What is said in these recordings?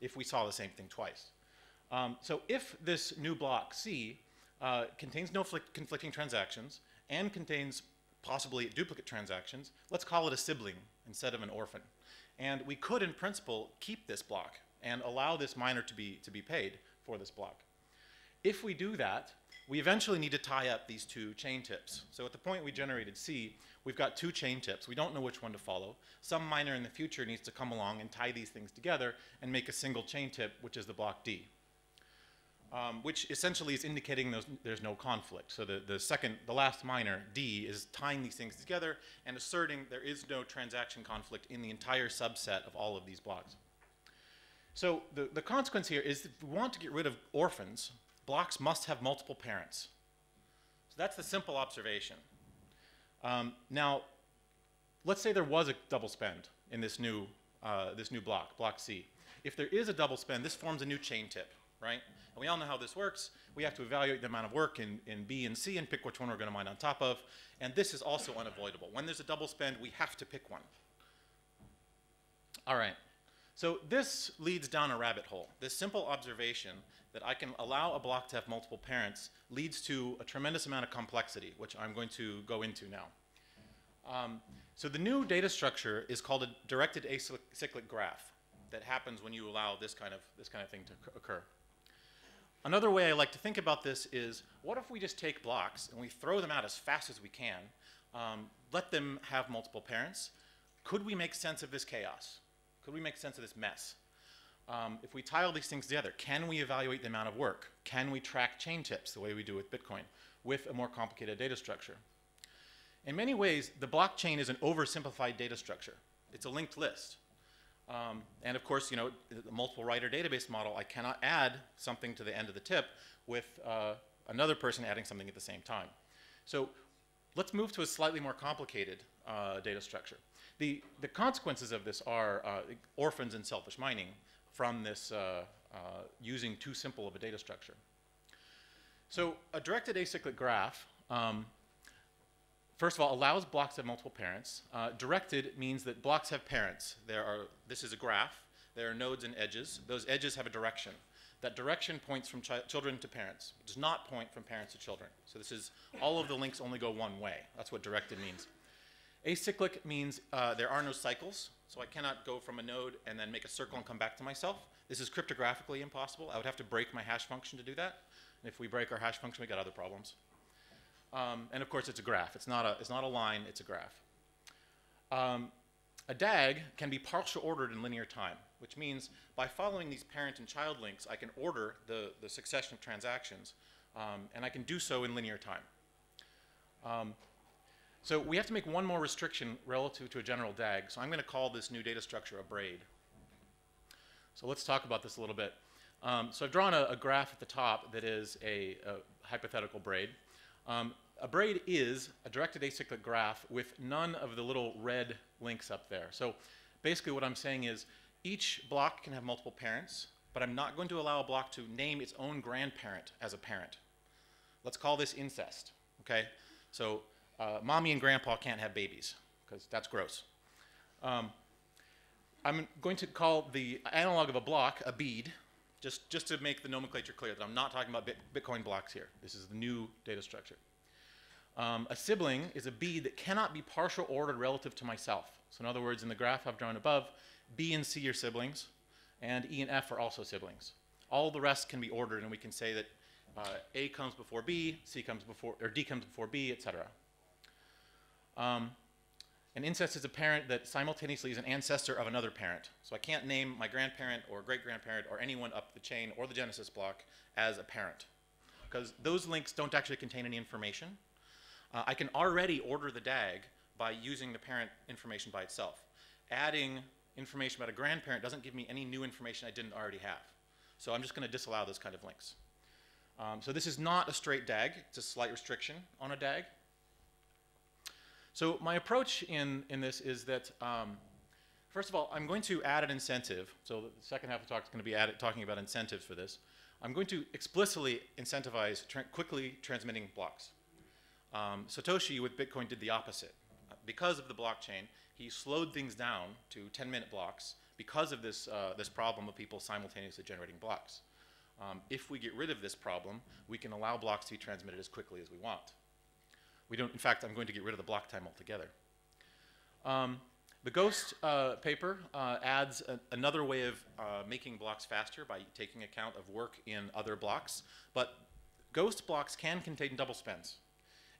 if we saw the same thing twice. Um, so if this new block C uh, contains no conflicting transactions and contains possibly duplicate transactions, let's call it a sibling instead of an orphan. And we could, in principle, keep this block and allow this miner to be, to be paid for this block. If we do that, we eventually need to tie up these two chain tips. So at the point we generated C, we've got two chain tips. We don't know which one to follow. Some miner in the future needs to come along and tie these things together and make a single chain tip, which is the block D. Um, which essentially is indicating those, there's no conflict. So the, the second, the last miner, D, is tying these things together and asserting there is no transaction conflict in the entire subset of all of these blocks. So the, the consequence here is if we want to get rid of orphans, blocks must have multiple parents. So that's the simple observation. Um, now, let's say there was a double spend in this new, uh, this new block, block C. If there is a double spend, this forms a new chain tip, right? And we all know how this works. We have to evaluate the amount of work in, in B and C and pick which one we're going to mine on top of. And this is also unavoidable. When there's a double spend, we have to pick one. All right. So this leads down a rabbit hole. This simple observation that I can allow a block to have multiple parents leads to a tremendous amount of complexity, which I'm going to go into now. Um, so the new data structure is called a directed acyclic graph that happens when you allow this kind of, this kind of thing to occur. Another way I like to think about this is, what if we just take blocks and we throw them out as fast as we can, um, let them have multiple parents? Could we make sense of this chaos? Could we make sense of this mess? Um, if we tie all these things together, can we evaluate the amount of work? Can we track chain tips the way we do with Bitcoin with a more complicated data structure? In many ways, the blockchain is an oversimplified data structure. It's a linked list. Um, and of course, you know, the multiple writer database model, I cannot add something to the end of the tip with uh, another person adding something at the same time. So let's move to a slightly more complicated uh, data structure. The, the consequences of this are uh, orphans and selfish mining from this uh, uh, using too simple of a data structure. So a directed acyclic graph um, first of all, allows blocks to have multiple parents. Uh, directed means that blocks have parents. There are, this is a graph. There are nodes and edges. Those edges have a direction. That direction points from children to parents. It does not point from parents to children. So this is, all of the links only go one way. That's what directed means. Acyclic means uh, there are no cycles. So I cannot go from a node and then make a circle and come back to myself. This is cryptographically impossible. I would have to break my hash function to do that. And if we break our hash function, we got other problems. Um, and of course, it's a graph. It's not a, it's not a line, it's a graph. Um, a DAG can be partial ordered in linear time, which means by following these parent and child links, I can order the, the succession of transactions, um, and I can do so in linear time. So we have to make one more restriction relative to a general DAG. So I'm going to call this new data structure a braid. So let's talk about this a little bit. Um, so I've drawn a, a, graph at the top that is a, a hypothetical braid. Um, a braid is a directed acyclic graph with none of the little red links up there. So basically what I'm saying is each block can have multiple parents, but I'm not going to allow a block to name its own grandparent as a parent. Let's call this incest, okay? So uh, mommy and grandpa can't have babies because that's gross. Um, I'm going to call the analog of a block a bead, just, just to make the nomenclature clear that I'm not talking about Bitcoin blocks here. This is the new data structure. Um, a sibling is a bead that cannot be partial ordered relative to myself. So in other words, in the graph I've drawn above, B and C are siblings, and E and F are also siblings. All the rest can be ordered, and we can say that uh, A comes before B, C comes before, or D comes before B, etc. Um, an incest is a parent that simultaneously is an ancestor of another parent. So I can't name my grandparent or great-grandparent or anyone up the chain or the genesis block as a parent because those links don't actually contain any information. Uh, I can already order the DAG by using the parent information by itself. Adding information about a grandparent doesn't give me any new information I didn't already have. So I'm just going to disallow those kind of links. Um, so this is not a straight DAG. It's a slight restriction on a DAG. So my approach in, in this is that, um, first of all, I'm going to add an incentive. So the second half of the talk is going to be added, talking about incentives for this. I'm going to explicitly incentivize tra quickly transmitting blocks. Um, Satoshi with Bitcoin did the opposite. Because of the blockchain, he slowed things down to 10 minute blocks because of this, uh, this problem of people simultaneously generating blocks. Um, if we get rid of this problem, we can allow blocks to be transmitted as quickly as we want. We don't, in fact, I'm going to get rid of the block time altogether. Um, the GHOST uh, paper uh, adds a, another way of uh, making blocks faster by taking account of work in other blocks, but GHOST blocks can contain double spends.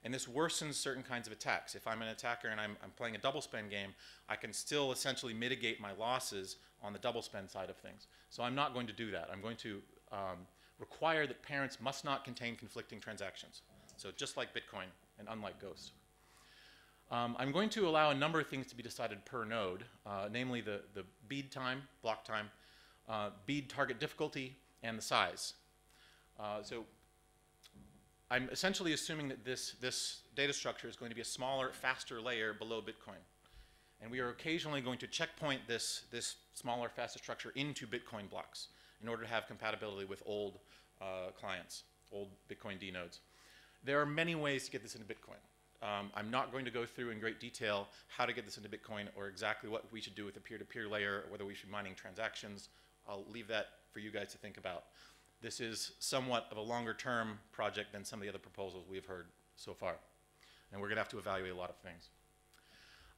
And this worsens certain kinds of attacks. If I'm an attacker and I'm, I'm, playing a double spend game, I can still essentially mitigate my losses on the double spend side of things. So I'm not going to do that. I'm going to um, require that parents must not contain conflicting transactions. So just like Bitcoin and unlike Ghost. Um, I'm going to allow a number of things to be decided per node, uh, namely the, the bead time, block time, uh, bead target difficulty, and the size. Uh, so I'm essentially assuming that this, this data structure is going to be a smaller, faster layer below Bitcoin. And we are occasionally going to checkpoint this, this smaller, faster structure into Bitcoin blocks in order to have compatibility with old uh, clients, old bitcoind nodes. There are many ways to get this into Bitcoin. Um, I'm not going to go through in great detail how to get this into Bitcoin or exactly what we should do with the peer-to-peer -peer layer, or whether we should mining transactions. I'll leave that for you guys to think about. This is somewhat of a longer-term project than some of the other proposals we've heard so far. And we're going to have to evaluate a lot of things.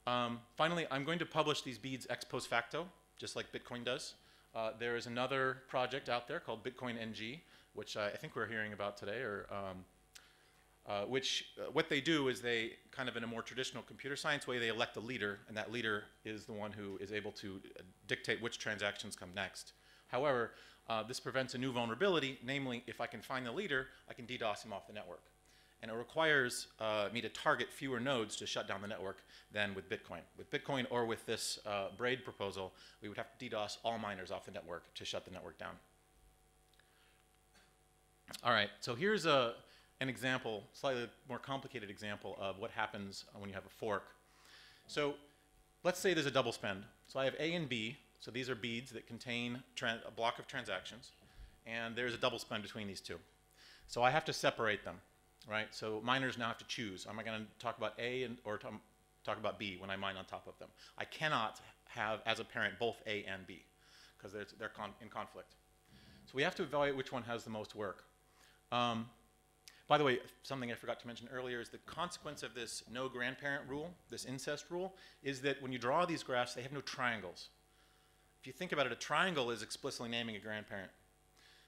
Um, finally, I'm going to publish these beads ex post facto, just like Bitcoin does. Uh, there is another project out there called Bitcoin NG, which I, I think we're hearing about today, or um, uh, which uh, what they do is they kind of in a more traditional computer science way they elect a leader and that leader is the one who is able to uh, dictate which transactions come next. However uh, this prevents a new vulnerability namely if i can find the leader i can ddos him off the network. And it requires uh, me to target fewer nodes to shut down the network than with bitcoin. With bitcoin or with this braid proposal we would have to ddos all miners off the network to shut the network down. All right so here's a an example, slightly more complicated example of what happens when you have a fork. So let's say there's a double spend. So I have A and B. So these are beads that contain a block of transactions. And there's a double spend between these two. So I have to separate them, right? So miners now have to choose. Am I going to talk about A and, or talk about B when I mine on top of them? I cannot have, as a parent, both A and B because they're, they're con in conflict. So we have to evaluate which one has the most work. Um, by the way, something I forgot to mention earlier is the consequence of this no grandparent rule, this incest rule, is that when you draw these graphs, they have no triangles. If you think about it, a triangle is explicitly naming a grandparent.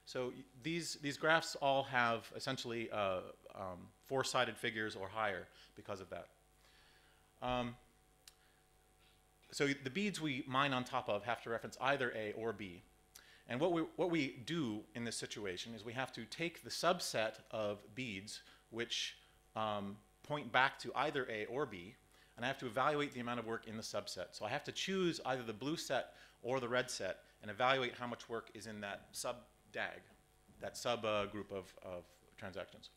So these, these graphs all have essentially uh, um, four-sided figures or higher because of that. Um, so the beads we mine on top of have to reference either A or B. And what we, what we do in this situation is we have to take the subset of beads which um, point back to either A or B, and I have to evaluate the amount of work in the subset. So I have to choose either the blue set or the red set and evaluate how much work is in that sub DAG, that sub uh, group of, of transactions.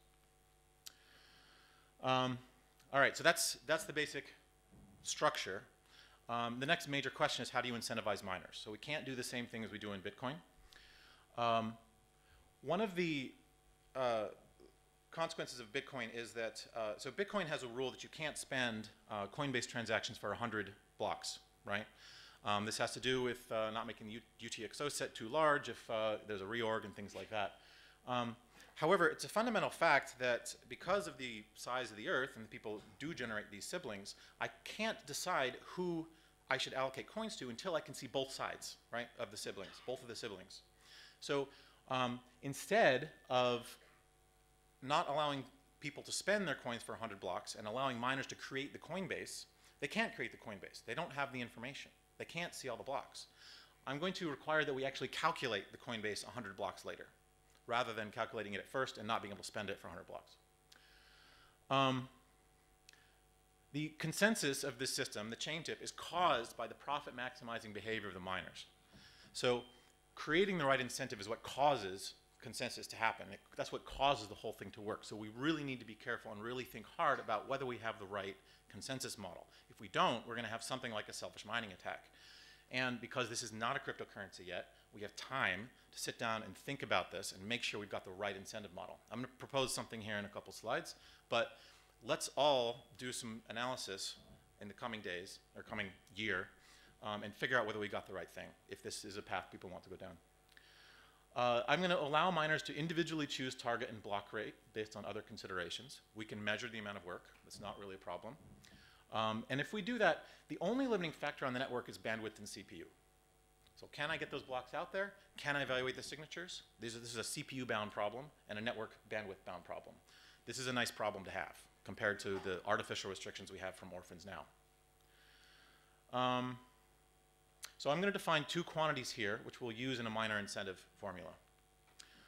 Um, all right, so that's, that's the basic structure. Um, the next major question is how do you incentivize miners? So we can't do the same thing as we do in Bitcoin. Um, one of the uh, consequences of Bitcoin is that, uh, so Bitcoin has a rule that you can't spend uh, Coinbase transactions for 100 blocks, right? Um, this has to do with uh, not making the UTXO set too large if uh, there's a reorg and things like that. Um, however, it's a fundamental fact that because of the size of the Earth and the people do generate these siblings, I can't decide who I should allocate coins to until I can see both sides, right, of the siblings, both of the siblings. So um, instead of not allowing people to spend their coins for 100 blocks and allowing miners to create the Coinbase, they can't create the Coinbase. They don't have the information. They can't see all the blocks. I'm going to require that we actually calculate the Coinbase 100 blocks later, rather than calculating it at first and not being able to spend it for 100 blocks. Um, the consensus of this system, the chain tip, is caused by the profit maximizing behavior of the miners. So creating the right incentive is what causes consensus to happen. It, that's what causes the whole thing to work. So we really need to be careful and really think hard about whether we have the right consensus model. If we don't, we're going to have something like a selfish mining attack. And because this is not a cryptocurrency yet, we have time to sit down and think about this and make sure we've got the right incentive model. I'm going to propose something here in a couple slides, but let's all do some analysis in the coming days or coming year um, and figure out whether we got the right thing, if this is a path people want to go down. Uh, I'm going to allow miners to individually choose target and block rate based on other considerations. We can measure the amount of work. That's not really a problem. Um, and if we do that, the only limiting factor on the network is bandwidth and CPU. So can I get those blocks out there? Can I evaluate the signatures? Are, this is a CPU-bound problem and a network bandwidth-bound problem. This is a nice problem to have compared to the artificial restrictions we have from orphans now. Um, so I'm going to define two quantities here, which we'll use in a miner incentive formula.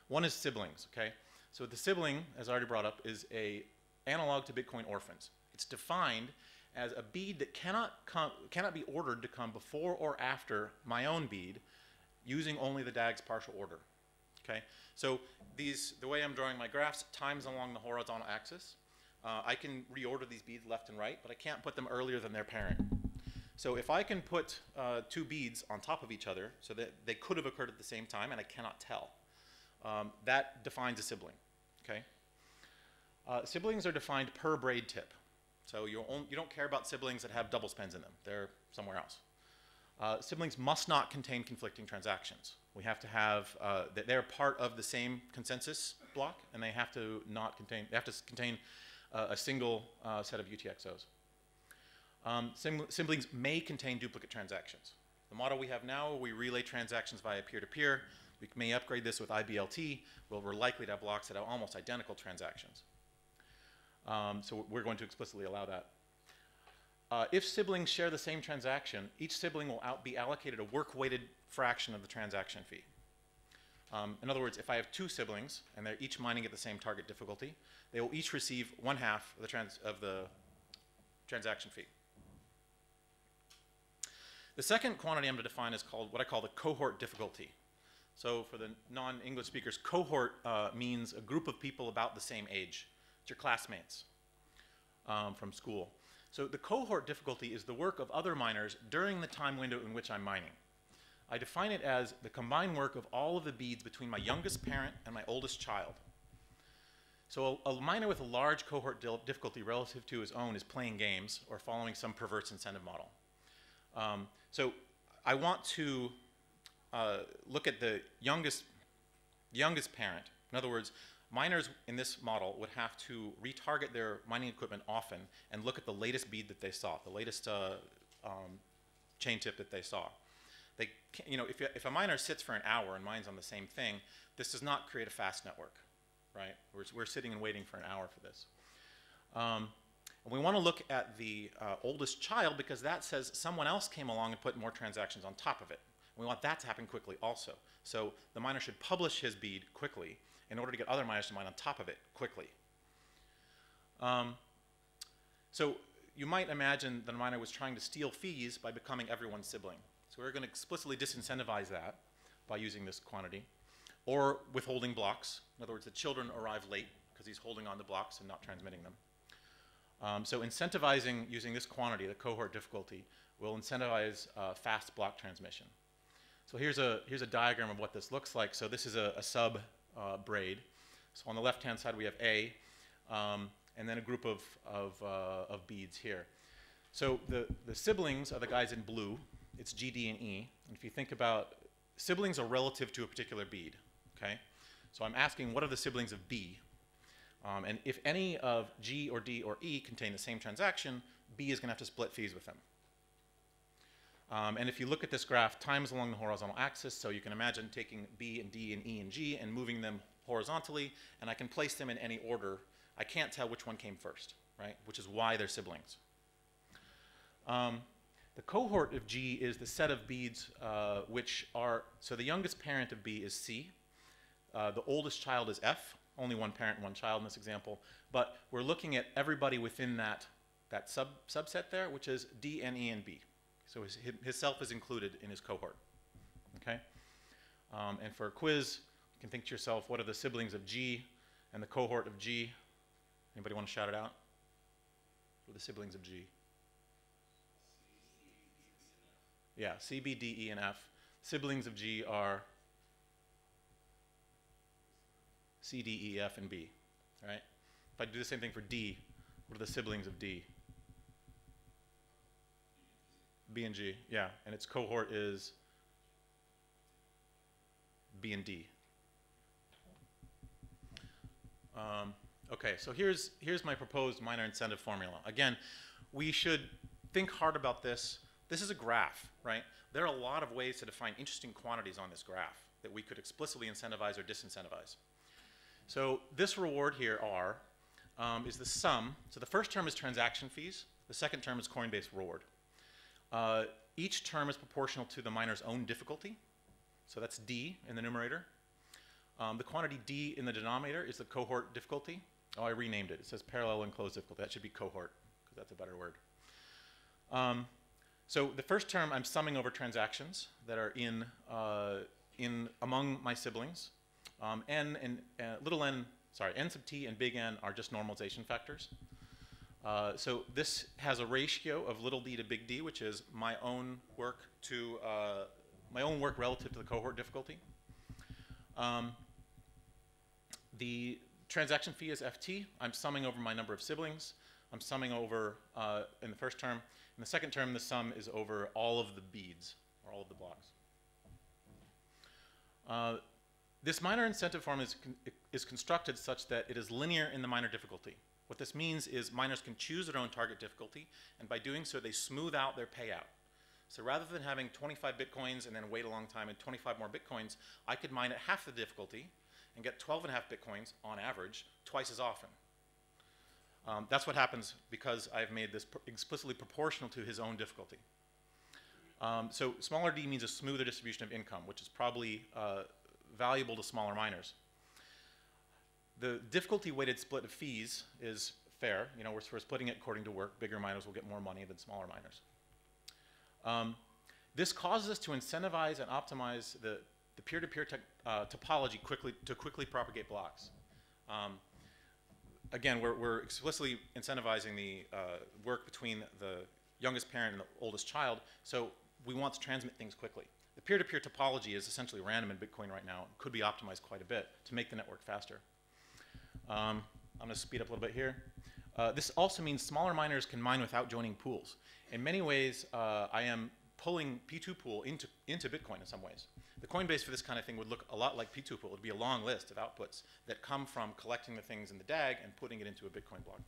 One is siblings, okay? So the sibling, as I already brought up, is a analog to Bitcoin orphans. It's defined as a bead that cannot, come, cannot be ordered to come before or after my own bead using only the DAG's partial order. Okay? So these, the way I'm drawing my graphs, times along the horizontal axis. Uh, I can reorder these beads left and right, but I can't put them earlier than their parent. So if I can put uh, two beads on top of each other so that they could have occurred at the same time and I cannot tell, um, that defines a sibling. Okay? Uh, siblings are defined per braid tip. So you, you don't care about siblings that have double spends in them. They're somewhere else. Uh, siblings must not contain conflicting transactions. We have to have, uh, they're part of the same consensus block, and they have to not contain, they have to contain uh, a single uh, set of UTXOs. Um, siblings may contain duplicate transactions. The model we have now, we relay transactions via peer-to-peer. -peer. We may upgrade this with IBLT, where we're likely to have blocks that have almost identical transactions. Um, so we're going to explicitly allow that. Uh, if siblings share the same transaction, each sibling will be allocated a work-weighted fraction of the transaction fee. Um, in other words, if I have two siblings and they're each mining at the same target difficulty, they will each receive one half of the, trans of the transaction fee. The second quantity I'm going to define is called what I call the cohort difficulty. So for the non-English speakers, cohort uh, means a group of people about the same age. It's your classmates um, from school. So the cohort difficulty is the work of other miners during the time window in which I'm mining. I define it as the combined work of all of the beads between my youngest parent and my oldest child. So a, a miner with a large cohort difficulty relative to his own is playing games or following some perverse incentive model. Um, so I want to uh, look at the youngest, youngest parent. In other words, miners in this model would have to retarget their mining equipment often and look at the latest bead that they saw, the latest uh, um, chain tip that they saw. They, you know, if, if a miner sits for an hour and mines on the same thing, this does not create a fast network, right? We're, we're sitting and waiting for an hour for this. Um, and we want to look at the uh, oldest child because that says someone else came along and put more transactions on top of it. And we want that to happen quickly also. So the miner should publish his bead quickly in order to get other miners to mine on top of it quickly. Um, so you might imagine that a miner was trying to steal fees by becoming everyone's sibling. So we're going to explicitly disincentivize that by using this quantity. Or withholding blocks. In other words, the children arrive late because he's holding on the blocks and not transmitting them. Um, so incentivizing using this quantity, the cohort difficulty, will incentivize uh, fast block transmission. So here's a, here's a diagram of what this looks like. So this is a, a sub uh, braid. So on the left-hand side, we have A, um, and then a group of, of, uh, of beads here. So the, the siblings are the guys in blue. It's G, D, and E. And if you think about siblings are relative to a particular bead, okay? So I'm asking what are the siblings of B? Um, and if any of G or D or E contain the same transaction, B is going to have to split fees with them. Um, and if you look at this graph, time is along the horizontal axis, so you can imagine taking B and D and E and G and moving them horizontally, and I can place them in any order. I can't tell which one came first, right? Which is why they're siblings. Um, the cohort of G is the set of beads uh, which are, so the youngest parent of B is C, uh, the oldest child is F, only one parent, one child in this example, but we're looking at everybody within that, that sub, subset there, which is D, N, E, and B. So his, his self is included in his cohort. Okay? Um, and for a quiz, you can think to yourself, what are the siblings of G and the cohort of G? Anybody want to shout it out? What are the siblings of G? Yeah, C, B, D, E, and F. Siblings of G are C, D, E, F, and B. right? If I do the same thing for D, what are the siblings of D? B and G, yeah, and its cohort is B and D. Um, okay, so here's, here's my proposed miner incentive formula. Again, we should think hard about this. This is a graph, right? There are a lot of ways to define interesting quantities on this graph that we could explicitly incentivize or disincentivize. So this reward here, R, um, is the sum. So the first term is transaction fees. The second term is Coinbase reward. Uh, each term is proportional to the miner's own difficulty. So that's D in the numerator. Um, the quantity D in the denominator is the cohort difficulty. Oh, I renamed it. It says parallel enclosed difficulty. That should be cohort, because that's a better word. Um, so the first term, I'm summing over transactions that are in, uh, in among my siblings. Um, n and uh, little n, sorry, n sub t and big N are just normalization factors. Uh, so this has a ratio of little d to big D, which is my own work to uh, my own work relative to the cohort difficulty. Um, the transaction fee is ft. I'm summing over my number of siblings. I'm summing over, uh, in the first term. In the second term, the sum is over all of the beads, or all of the blocks. Uh, this miner incentive form is, con is constructed such that it is linear in the miner difficulty. What this means is miners can choose their own target difficulty, and by doing so, they smooth out their payout. So rather than having 25 bitcoins and then wait a long time and 25 more bitcoins, I could mine at half the difficulty and get 12 and a half bitcoins on average twice as often. Um, that's what happens because I've made this explicitly proportional to his own difficulty. Um, so smaller d means a smoother distribution of income, which is probably uh, valuable to smaller miners. The difficulty-weighted split of fees is fair. You know, we're, we're, splitting it according to work. Bigger miners will get more money than smaller miners. Um, this causes us to incentivize and optimize the, peer-to-peer uh, topology quickly, to quickly propagate blocks. Um, again, we're, we're, explicitly incentivizing the uh, work between the youngest parent and the oldest child, so we want to transmit things quickly. The peer-to-peer -peer topology is essentially random in Bitcoin right now. Could be optimized quite a bit to make the network faster. Um, I'm going to speed up a little bit here. Uh, this also means smaller miners can mine without joining pools. In many ways, uh, I am pulling P2Pool into, into Bitcoin in some ways. The Coinbase for this kind of thing would look a lot like P2Pool. It would be a long list of outputs that come from collecting the things in the DAG and putting it into a Bitcoin block.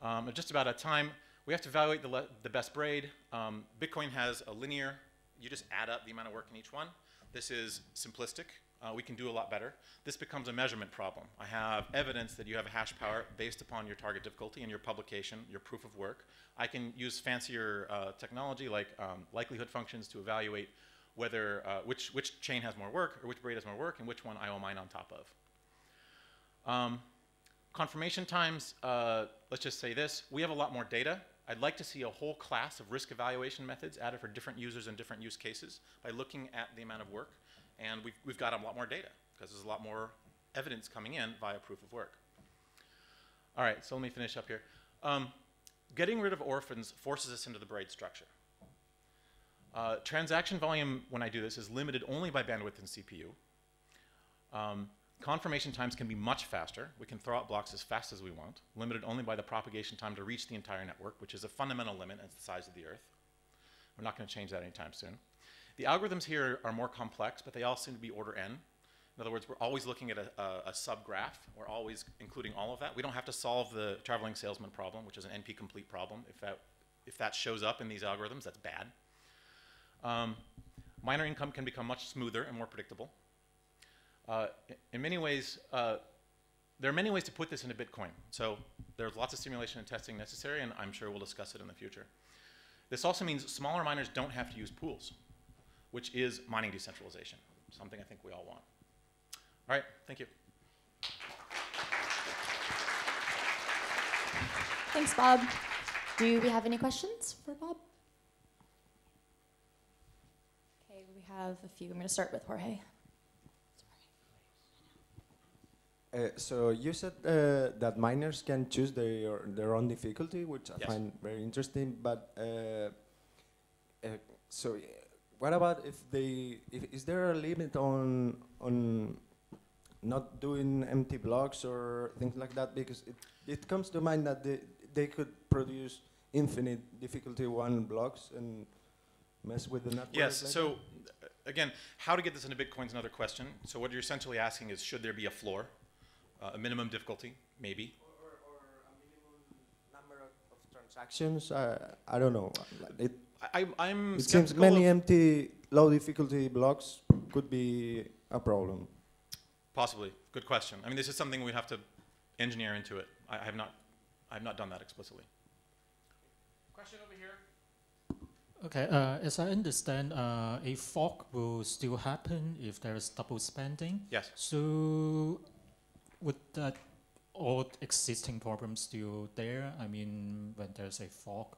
Um, just about a time, we have to evaluate the, the best braid. Um, Bitcoin has a linear, you just add up the amount of work in each one. This is simplistic. Uh, we can do a lot better. This becomes a measurement problem. I have evidence that you have a hash power based upon your target difficulty and your publication, your proof of work. I can use fancier uh, technology like um, likelihood functions to evaluate whether uh, which, which chain has more work or which braid has more work and which one I will mine on top of. Um, confirmation times, uh, let's just say this, we have a lot more data. I'd like to see a whole class of risk evaluation methods added for different users and different use cases by looking at the amount of work and we've, we've got a lot more data because there's a lot more evidence coming in via proof of work. All right, so let me finish up here. Um, getting rid of orphans forces us into the braid structure. Uh, transaction volume, when I do this, is limited only by bandwidth and CPU. Um, confirmation times can be much faster. We can throw out blocks as fast as we want, limited only by the propagation time to reach the entire network, which is a fundamental limit as the size of the Earth. We're not going to change that anytime soon. The algorithms here are more complex, but they all seem to be order n. In other words, we're always looking at a, a, a subgraph. We're always including all of that. We don't have to solve the traveling salesman problem, which is an NP-complete problem. If that, if that shows up in these algorithms, that's bad. Um, miner income can become much smoother and more predictable. Uh, in many ways, uh, there are many ways to put this into Bitcoin. So there's lots of simulation and testing necessary, and I'm sure we'll discuss it in the future. This also means smaller miners don't have to use pools which is mining decentralization, something I think we all want. All right, thank you. Thanks, Bob. Do we have any questions for Bob? Okay, we have a few. I'm going to start with Jorge. Uh, so you said uh, that miners can choose their their own difficulty, which I find very interesting. But uh, uh so what about if they, if, is there a limit on, on not doing empty blocks or things like that? Because it, it comes to mind that they, they could produce infinite difficulty one blocks and mess with the network? Yes, like so again, how to get this into Bitcoin is another question. So what you're essentially asking is, should there be a floor, uh, a minimum difficulty, maybe? Or, or a minimum number of, of transactions? Uh, I don't know. It, I, I'm it seems many empty, low difficulty blocks could be a problem. Possibly. Good question. I mean, this is something we have to engineer into it. I I have not, I have not done that explicitly. Question over here. Okay, uh, as I understand, uh, a fork will still happen if there is double spending. Yes. So, would that all existing problems still there? I mean, when there's a fork,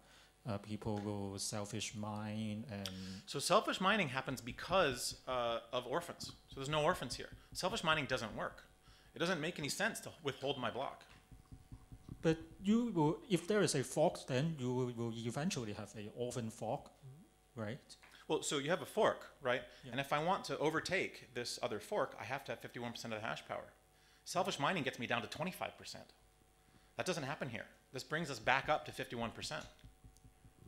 uh, people will selfish mine and So selfish mining happens because uh, of orphans. So there's no orphans here. Selfish mining doesn't work. It doesn't make any sense to withhold my block. But you will, if there is a fork, then you will, will eventually have an orphan fork, right? Well, so you have a fork, right? Yeah. And if I want to overtake this other fork, I have to have 51% of the hash power. Selfish mining gets me down to 25%. That doesn't happen here. This brings us back up to 51%.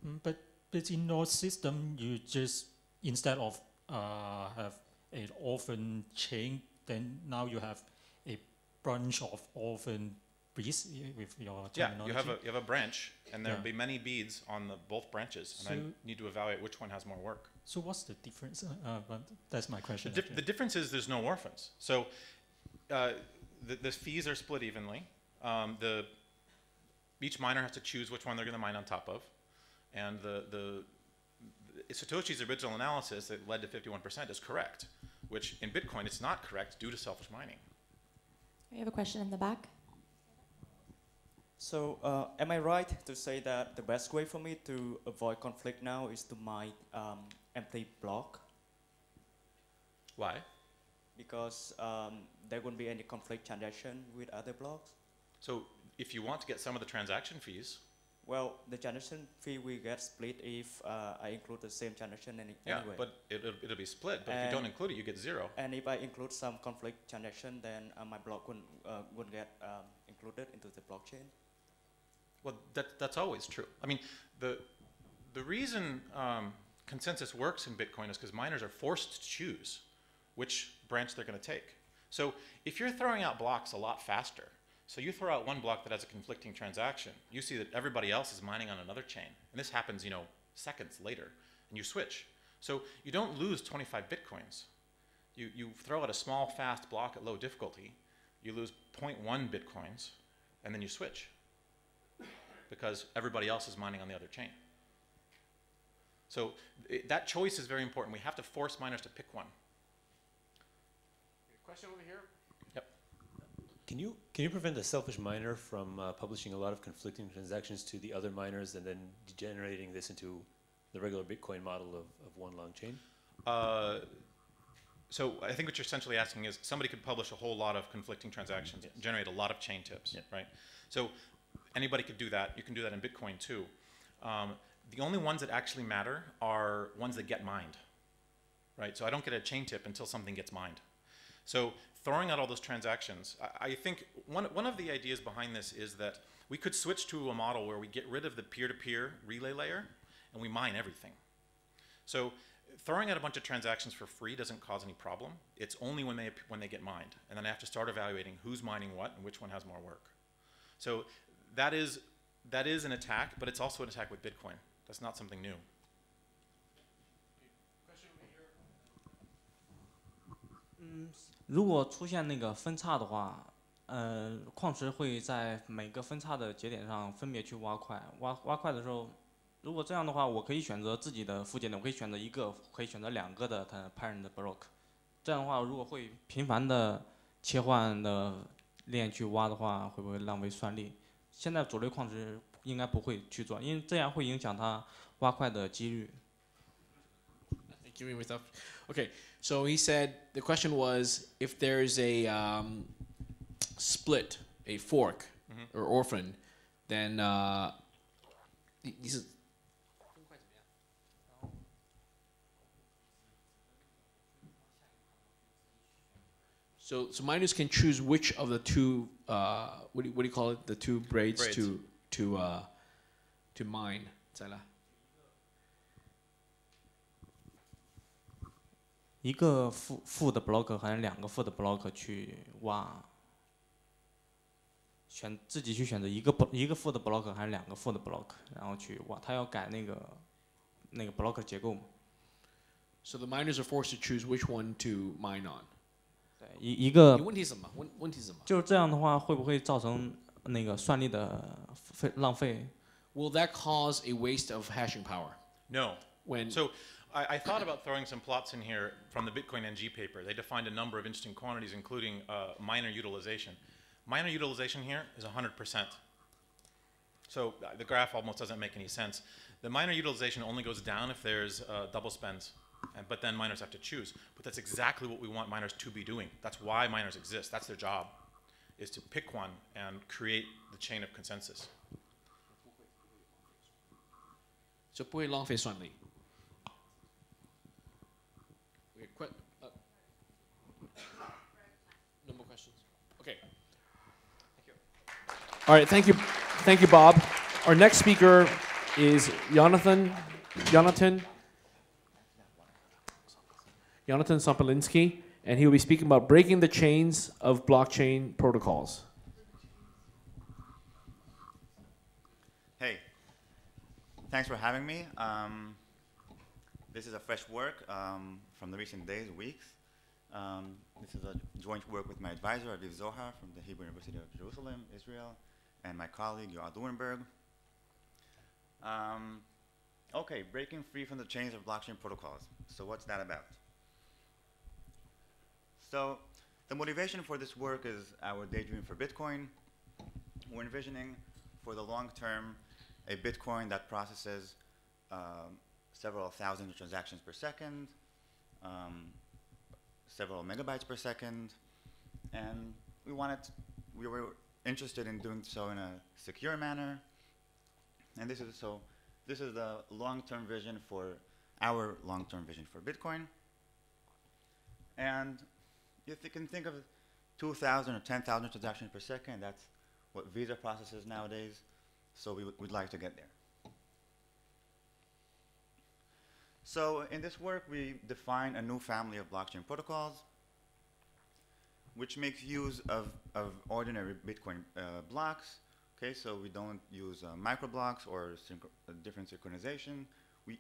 Mm, But but in your system, you just instead of uh, have an orphan chain, then now you have a bunch of orphan beads i- with your Yeah, you have a you have a branch, and there'll Yeah. be many beads on the both branches, and I So- need to evaluate which one has more work. so what's the difference? Uh, uh, but that's my The, question. dif- actually. the difference is there's no orphans. So uh, the, the fees are split evenly. Um, the each miner has to choose which one they're going to mine on top of, and the the the- Satoshi's original analysis that led to 51% is correct, which in Bitcoin it's not correct due to selfish mining. We have a question in the back. So, uh, am I right to say that the best way for me to avoid conflict now is to mine um, empty block Why? because um, there won't be any conflict transaction with other blocks? So if you want to get some of the transaction fees, Well, the transaction fee will get split if uh, I include the same transaction any, yeah, anyway. but it, it'll, it'll be split. But if you don't include it, you get zero. and if I include some conflict transaction, then uh, my block wouldn't, uh, wouldn't get um, included into the blockchain. Well, that, that's always true. I mean, the, the reason um, consensus works in Bitcoin is because miners are forced to choose which branch they're going to take. So if you're throwing out blocks a lot faster, so you throw out one block that has a conflicting transaction, you see that everybody else is mining on another chain. And this happens, you know, seconds later, and you switch. So you don't lose 25 Bitcoins. You, you throw out a small, fast block at low difficulty, you lose 0.1 Bitcoins, and then you switch because everybody else is mining on the other chain. So i that choice is very important. We have to force miners to pick one. Question over here. Yep. Can you can you prevent a selfish miner from uh, publishing a lot of conflicting transactions to the other miners and then degenerating this into the regular Bitcoin model of, of one long chain? Uh, so I think what you're essentially asking is somebody could publish a whole lot of conflicting transactions, Yes. generate a lot of chain tips, Yeah. right? So anybody could do that. You can do that in Bitcoin too. Um, the only ones that actually matter are ones that get mined, right? So I don't get a chain tip until something gets mined. So throwing out all those transactions, I, I think one, one of the ideas behind this is that we could switch to a model where we get rid of the peer-to-peer relay layer and we mine everything. So throwing out a bunch of transactions for free doesn't cause any problem. It's only when they, when they get mined. And then I have to start evaluating who's mining what and which one has more work. So that is, that is an attack, but it's also an attack with Bitcoin. That's not something new. Question over here. 嗯，如果出现那个分叉的话，呃，矿池会在每个分叉的节点上分别去挖块。挖挖块的时候，如果这样的话，我可以选择自己的副节点，我可以选择一个，可以选择两个的它 parent block。这样的话，如果会频繁的切换的链去挖的话，会不会浪费算力？ 现在主流矿池应该不会去做，因为这样会影响它挖块的几率。 Thank you, Mr. Okay, so he said the question was if there's a um, split, a fork, Mhm. or orphan, then uh, y- 你是 So, so miners can choose which of the two, uh, what, do you, what do you call it, the two braids, Braids. to to uh, to mine？再来。一个负负的 block 还是两个负的 block 去挖？选自己去选择一个不一个负的 block 还是两个负的 block，然后去挖。他要改那个那个 block 结构嘛？ So the miners are forced to choose which one to mine on. will that cause a waste of hashing power? No. When so. I, I, thought about throwing some plots in here from the Bitcoin NG paper. They defined a number of interesting quantities, including uh, utilization. Miner utilization here is 100%. So uh, the graph almost doesn't make any sense. The miner utilization only goes down if there's uh, double spends. and, but then miners have to choose. But that's exactly what we want miners to be doing. That's why miners exist. That's their job, is to pick one and create the chain of consensus. 就不会浪费算力。Okay, que- uh, no more questions. Okay. All right, thank you, thank you, Bob. Our next speaker is Jonathan, Jonathan, Jonathan Sompolinsky, and he will be speaking about breaking the chains of blockchain protocols. Hey, thanks for having me. Um, this is a fresh work um, from the recent days, weeks. Um, this is a joint work with my advisor, Aviv Zohar, from the Hebrew University of Jerusalem, Israel, and my colleague, Yoav Durenberg. Um, okay, breaking free from the chains of blockchain protocols. So what's that about? So the motivation for this work is our daydream for Bitcoin. We're envisioning for the long term a Bitcoin that processes um, several thousand transactions per second, um, several megabytes per second, and we wanted, we were interested in doing so in a secure manner. And this is so, this is the long-term vision for our long-term vision for Bitcoin. And if you can think of 2,000 or 10,000 transactions per second, that's what Visa processes nowadays. So we would we'd like to get there. So in this work, we define a new family of blockchain protocols, which makes use of, of ordinary Bitcoin uh, blocks. Okay, so we don't use uh, microblocks or synchro- uh, different synchronization. We,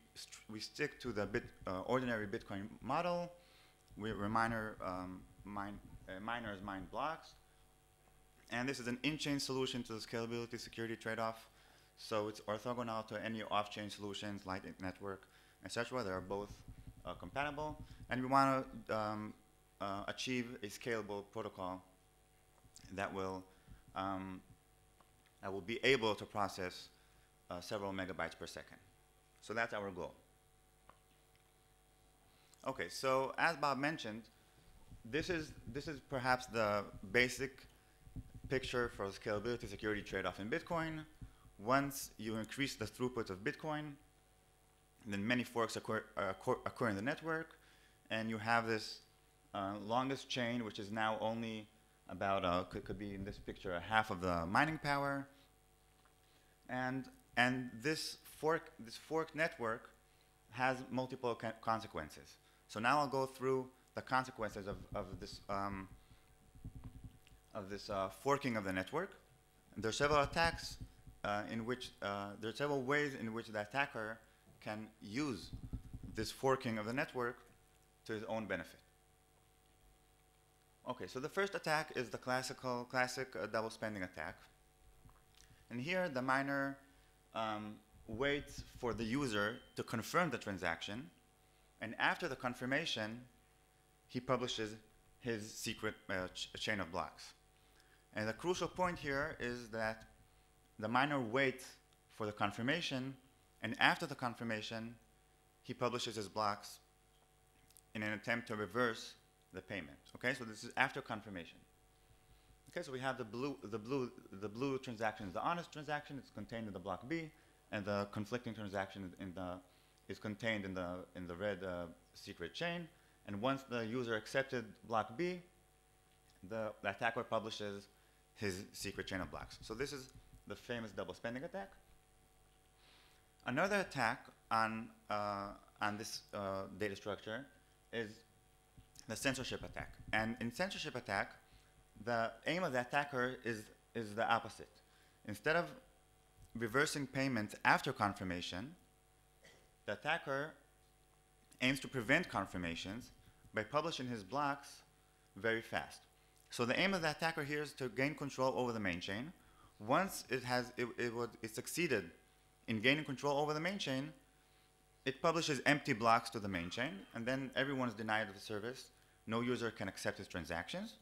we stick to the bit, uh, ordinary Bitcoin model. We we miner, um, mine, uh, miners mine blocks. And this is an in-chain solution to the scalability security trade-off. So it's orthogonal to any off-chain solutions, Lightning Network, etc. They are both uh, compatible. And we want to um, uh, achieve a scalable protocol that will, um, that will be able to process uh, several megabytes per second. So that's our goal. Okay, so as Bob mentioned, this is, this is perhaps the basic picture for scalability security trade-off in Bitcoin. Once you increase the throughput of Bitcoin, then many forks occur, occur, occur in the network, and you have this uh, longest chain, which is now only about, uh, could, could be in this picture, a half of the mining power. And, and this, fork, this fork network has multiple consequences. So now I'll go through the consequences of, of this um, of this uh, forking of the network. And there are several attacks uh, in which uh, there are several ways in which the attacker can use this forking of the network to his own benefit. Okay, so the first attack is the classical, classic uh, double spending attack. And here the miner um, waits for the user to confirm the transaction, and after the confirmation, he publishes his secret uh, ch- chain of blocks. And the crucial point here is that the miner waits for the confirmation, and after the confirmation, he publishes his blocks in an attempt to reverse the payment. Okay, so this is after confirmation. Okay, so we have the blue, the blue, the blue transaction is the honest transaction. It's contained in the block B, and the conflicting transaction is in the is contained in the in the red uh, secret chain. And once the user accepted block B, the, the attacker publishes his secret chain of blocks. So this is the famous double spending attack. Another attack on, uh, on this uh, data structure is the censorship attack. And in censorship attack, the aim of the attacker is, is the opposite. Instead of reversing payments after confirmation, the attacker aims to prevent confirmations by publishing his blocks very fast. So the aim of the attacker here is to gain control over the main chain. Once it has it, it, would, it succeeded in gaining control over the main chain, it publishes empty blocks to the main chain, and then everyone is denied the service. No user can accept his transactions,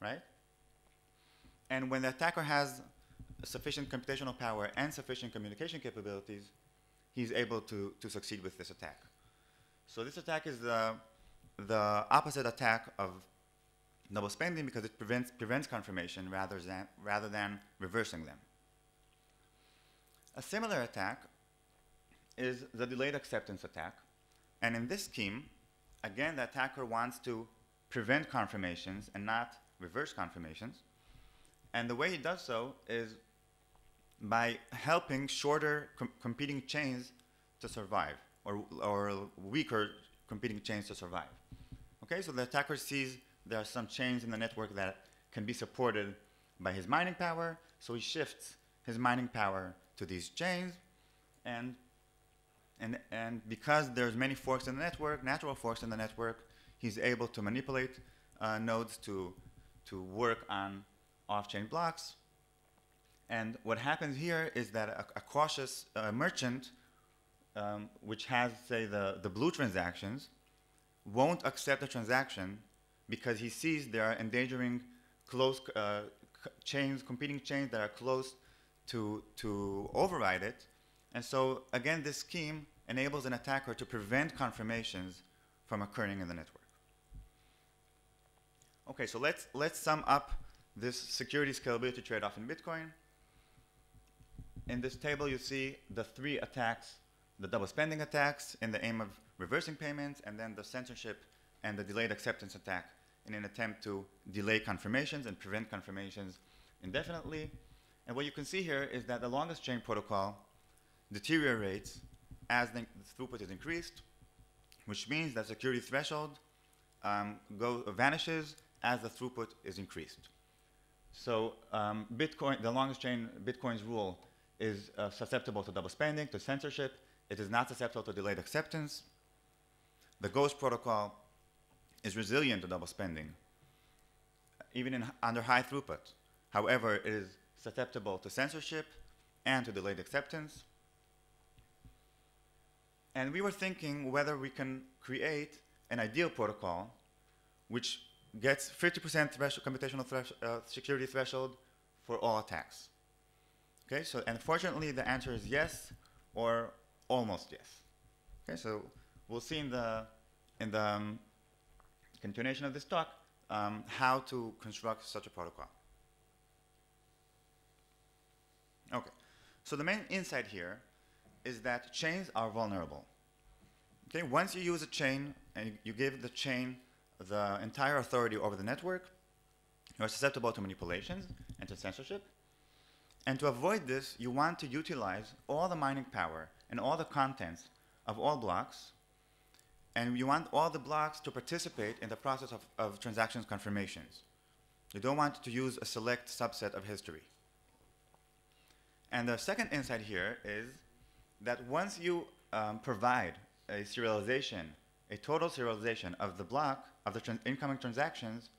right? And when the attacker has sufficient computational power and sufficient communication capabilities, he's able to, to succeed with this attack. So this attack is the, the opposite attack of double spending because it prevents, prevents confirmation rather than, rather than reversing them. A similar attack is the delayed acceptance attack. And in this scheme, again, the attacker wants to prevent confirmations and not reverse confirmations. And the way he does so is by helping shorter com competing chains to survive, or, or weaker competing chains to survive. Okay, so the attacker sees there are some chains in the network that can be supported by his mining power, so he shifts his mining power to these chains, and, and, and because there's many forks in the network, natural forks in the network, he's able to manipulate uh, nodes to, to work on off-chain blocks. And what happens here is that a, a cautious uh, merchant, um, which has, say, the, the blue transactions, won't accept the transaction because he sees they are endangering close uh, chains, competing chains that are close to, to override it. And so, again, this scheme enables an attacker to prevent confirmations from occurring in the network. Okay, so let's, let's sum up this security scalability trade-off in Bitcoin. In this table, you see the three attacks, the double spending attacks in the aim of reversing payments, and then the censorship and the delayed acceptance attack in an attempt to delay confirmations and prevent confirmations indefinitely. And what you can see here is that the longest chain protocol deteriorates as the throughput is increased, which means that security threshold um, go, vanishes as the throughput is increased. So um, Bitcoin, the longest chain, Bitcoin's rule is uh, susceptible to double spending, to censorship. It is not susceptible to delayed acceptance. The Ghost protocol is resilient to double spending, even in, under high throughput. However, it is susceptible to censorship and to delayed acceptance. And we were thinking whether we can create an ideal protocol which gets 50% threshold, computational thresh, uh, security threshold for all attacks. Okay, so unfortunately the answer is yes or almost yes. Okay, so we'll see in the, in the um, continuation of this talk um, how to construct such a protocol. Okay, so the main insight here is that chains are vulnerable. Okay, once you use a chain and you give the chain the entire authority over the network, you are susceptible to manipulations and to censorship. And to avoid this, you want to utilize all the mining power and all the contents of all blocks, and you want all the blocks to participate in the process of, of transactions confirmations. You don't want to use a select subset of history. And the second insight here is that once you um, provide a serialization, a total serialization of the block, of the incoming transactions,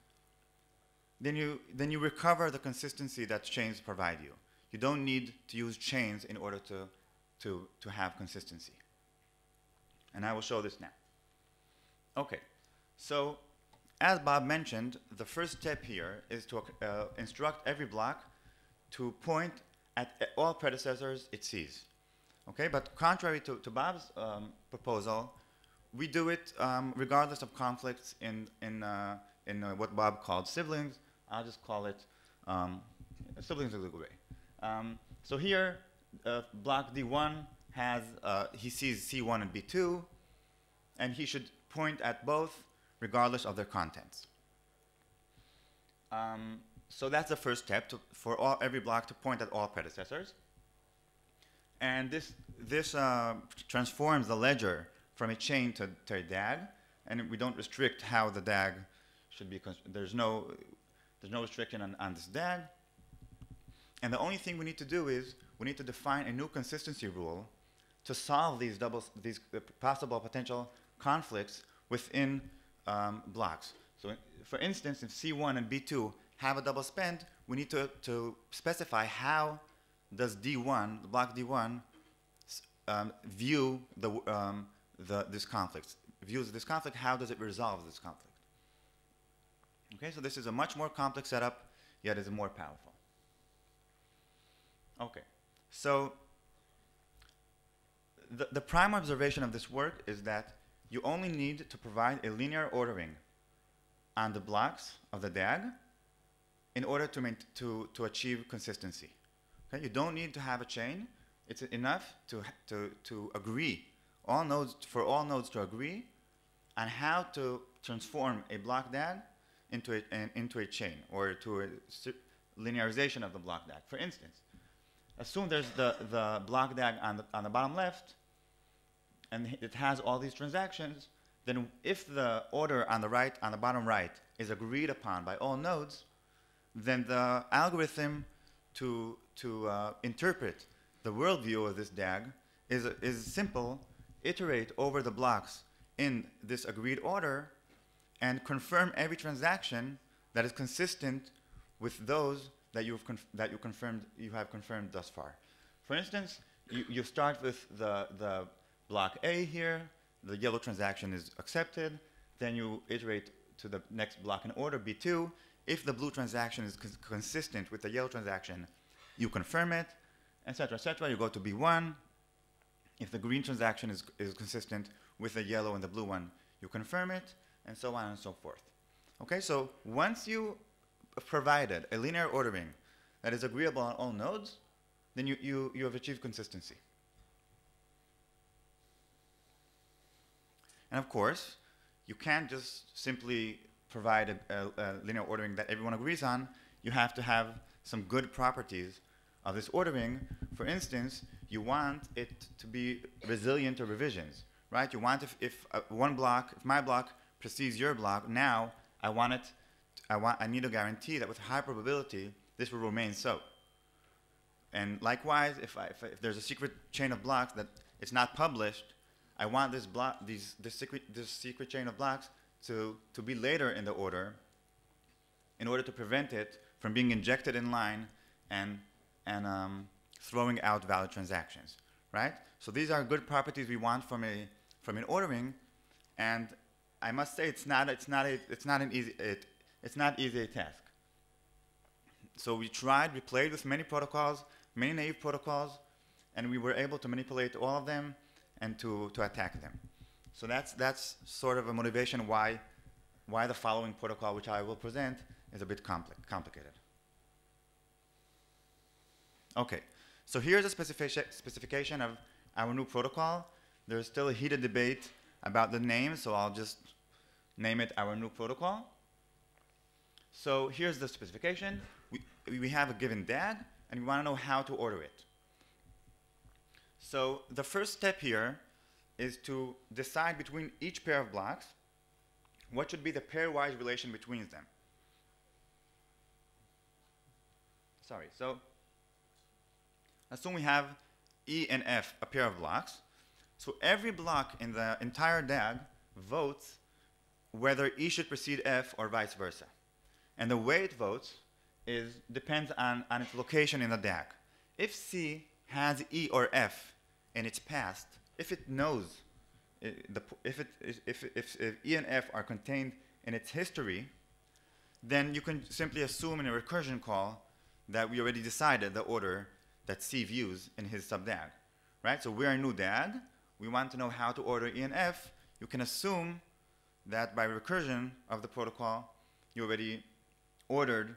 then you, then you recover the consistency that chains provide you. You don't need to use chains in order to, to, to have consistency. And I will show this now. Okay, so as Bob mentioned, the first step here is to uh, instruct every block to point at all predecessors it sees. Okay, but contrary to, to Bob's um, proposal, we do it um, regardless of conflicts in, in, uh, in uh, what Bob called siblings. I'll just call it um, siblings of the way. Um, so here, uh, block D1 has, uh, he sees C1 and B2, and he should point at both regardless of their contents. Um, so that's the first step to, for all, every block to point at all predecessors. And this, this uh, transforms the ledger from a chain to, to a DAG, and we don't restrict how the DAG should be, there's no, there's no restriction on, on this DAG. And the only thing we need to do is we need to define a new consistency rule to solve these these possible potential conflicts within um, blocks. So, for instance, if C1 and B2 have a double spend, we need to, to specify how does D1, the block D1, um, view the, um, the, this conflict, views this conflict, how does it resolve this conflict? Okay, so this is a much more complex setup, yet is more powerful. Okay, so the, the prime observation of this work is that you only need to provide a linear ordering on the blocks of the DAG in order to, to, to achieve consistency. Okay? You don't need to have a chain. It's enough to, to, to agree, all nodes, for all nodes to agree on how to transform a block DAG into a, an, into a chain or to a linearization of the block DAG. For instance, assume there's the, the block DAG on the, on the bottom left, and it has all these transactions, then if the order on the right, on the bottom right, is agreed upon by all nodes, then the algorithm to, to uh, interpret the worldview of this DAG is, is simple, iterate over the blocks in this agreed order, and confirm every transaction that is consistent with those that you've that you confirmed you have confirmed thus far. For instance, you, you start with the, the block A here, the yellow transaction is accepted, then you iterate to the next block in order, B2. If the blue transaction is cons- consistent with the yellow transaction, you confirm it, etc., etc. You go to B1. If the green transaction is, is consistent with the yellow and the blue one, you confirm it, and so on and so forth. Okay, so once you provided a linear ordering that is agreeable on all nodes, then you, you, you have achieved consistency. And of course, you can't just simply provide a, a, a linear ordering that everyone agrees on. You have to have some good properties of this ordering. For instance, you want it to be resilient to revisions, right? You want if, if uh, one block, if my block precedes your block, now I want it, I, want, I need a guarantee that with high probability, this will remain so. And likewise, if, I, if, if there's a secret chain of blocks that it's not published, I want this block, these, this secret, this secret chain of blocks to, to be later in the order in order to prevent it from being injected in line and, and um, throwing out valid transactions, right? So these are good properties we want from, a, from an ordering, and I must say it's not, it's not, a, it's not an easy, it, it's not easy task. So we tried, we played with many protocols, many naive protocols, and we were able to manipulate all of them and to, to attack them. So that's, that's sort of a motivation why, why the following protocol, which I will present, is a bit compli- complicated. Okay, so here's a specifica- specification of our new protocol. There's still a heated debate about the name, so I'll just name it our new protocol. So here's the specification. We, we have a given DAG, and we want to know how to order it. So the first step here is to decide between each pair of blocks what should be the pairwise relation between them. Sorry, so assume we have E and F, a pair of blocks. So every block in the entire DAG votes whether E should precede F or vice versa. And the way it votes is depends on, on its location in the DAG. If C has E or F in its past, if it knows, eh, the, if, it, if, if, if E and F are contained in its history, then you can simply assume in a recursion call that we already decided the order that C views in his subdag, right? So we're a new DAG. We want to know how to order E and F. You can assume that by recursion of the protocol, you already ordered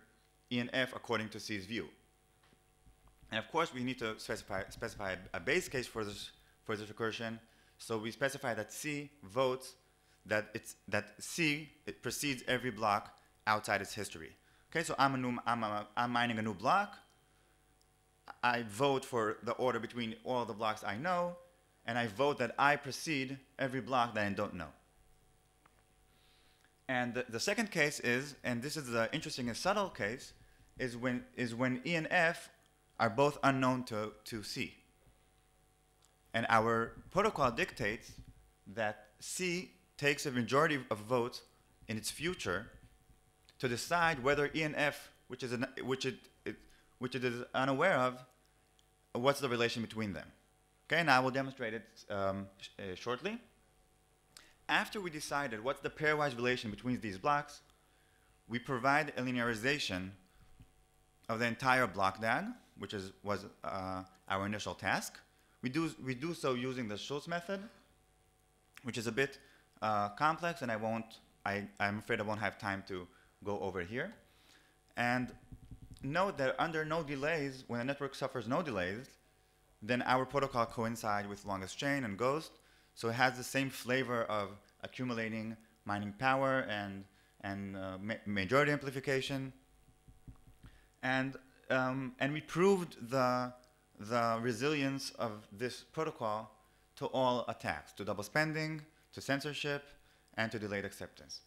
E and F according to C's view. And of course, we need to specify, specify a base case for this, for this recursion. So we specify that C votes that, it's, that C it precedes every block outside its history. Okay, so I'm, a new, I'm, a, I'm mining a new block. I vote for the order between all the blocks I know, and I vote that I precede every block that I don't know. And the, the second case is, and this is the interesting and subtle case, is when, is when E and F are both unknown to, to C. And our protocol dictates that C takes a majority of votes in its future to decide whether E and F, which, is an, which, it, it, which it is unaware of, what's the relation between them. Okay, and I will demonstrate it um, sh- uh, shortly. After we decided what's the pairwise relation between these blocks, we provide a linearization of the entire block DAG, which is, was uh, our initial task. We do, we do so using the Schulze method, which is a bit uh, complex, and I won't, I, I'm afraid I won't have time to go over here. And note that under no delays, when a network suffers no delays, then our protocol coincides with longest chain and ghost, so it has the same flavor of accumulating mining power and, and uh, ma majority amplification. And, um, and we proved the, the resilience of this protocol to all attacks, to double spending, to censorship, and to delayed acceptance.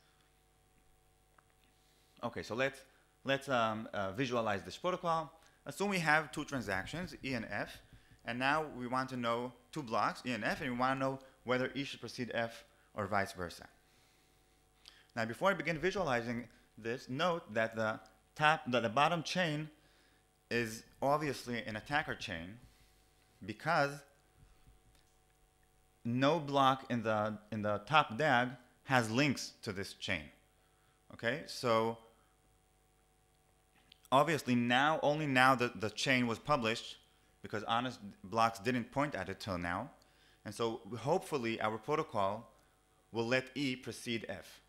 Okay, so let's, let's um, uh, visualize this protocol. Assume we have two transactions, E and F, and now we want to know two blocks, E and F, and we want to know whether E should precede F or vice versa. Now, before I begin visualizing this, note that the top, that the bottom chain is obviously an attacker chain because no block in the in the top DAG has links to this chain. Okay, so obviously now only now that the chain was published because honest blocks didn't point at it till now, and so hopefully our protocol will let E precede F.